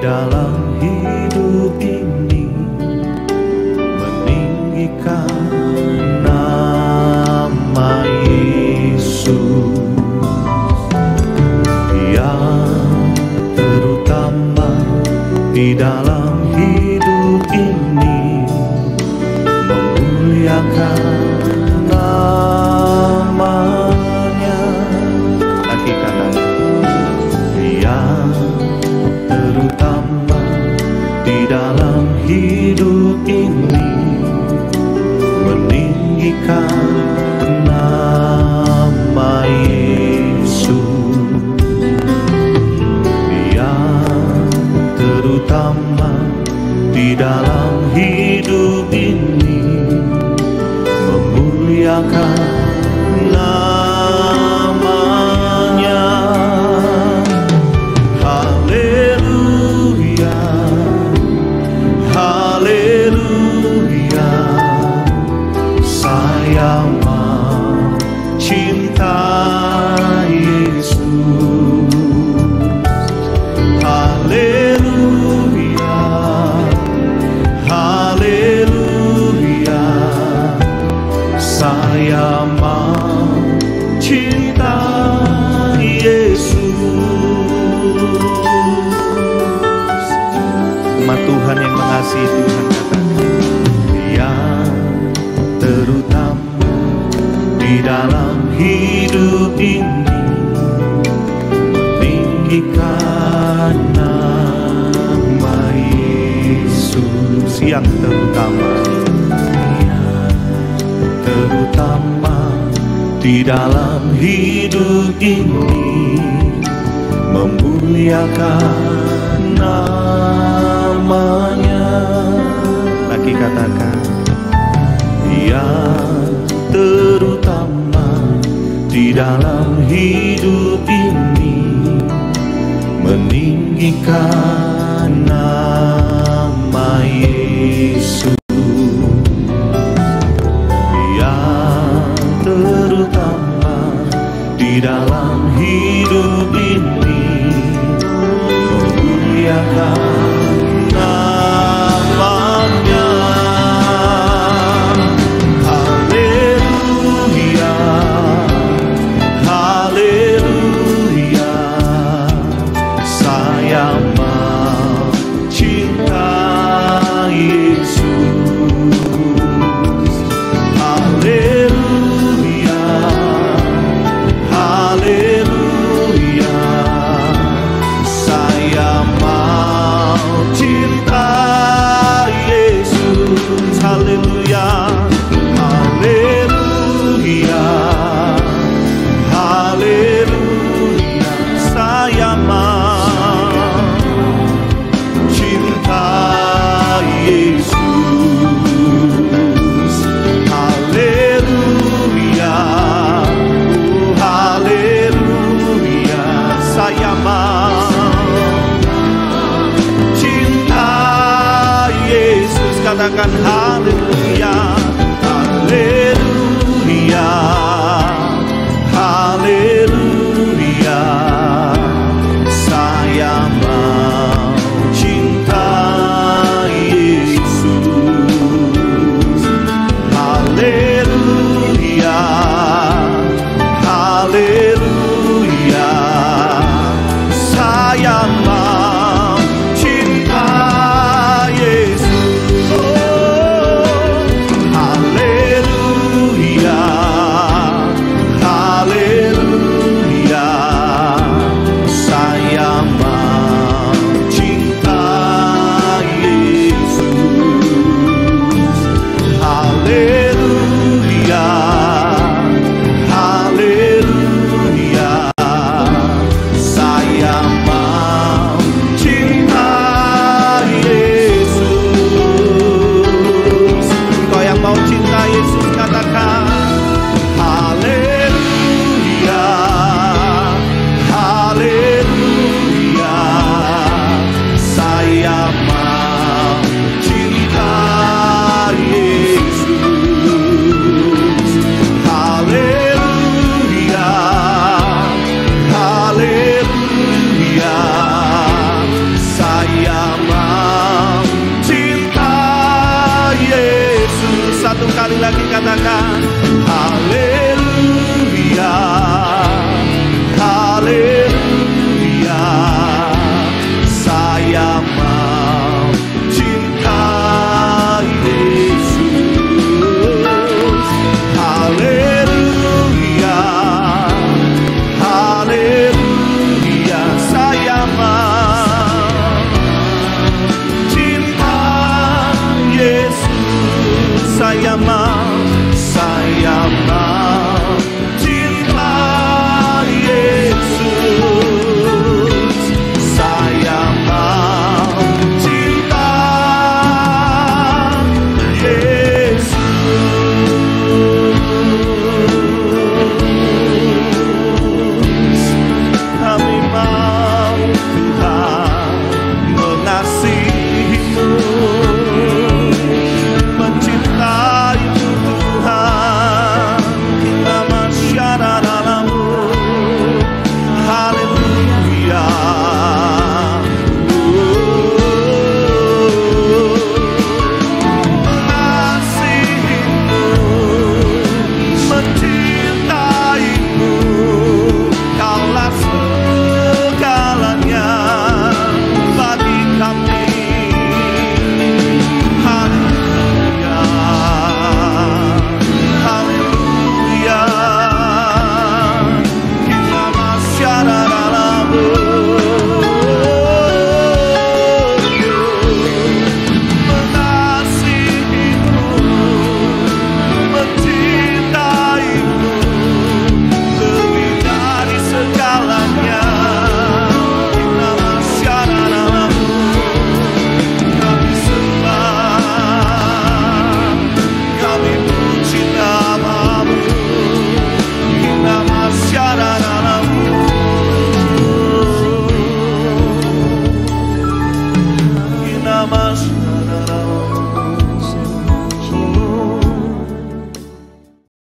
dalam hidup ini meninggikan Tuhan yang mengasihi Tuhan katakan. Yang terutama di dalam hidup ini Meninggikan nama Yesus yang terutama. Terutama di dalam hidup ini Memuliakan namanya Lagi katakan yang terutama di dalam hidup ini meninggikan nama Yesus. Dalam hidup ini memuliakan akan Kataka.